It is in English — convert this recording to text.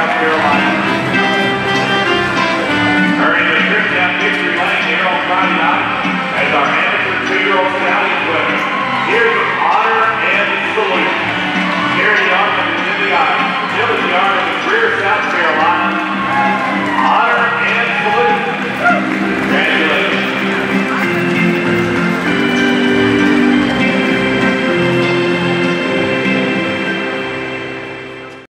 South Carolina. Earning a trip down history lane here on Friday night as our amateur two-year-old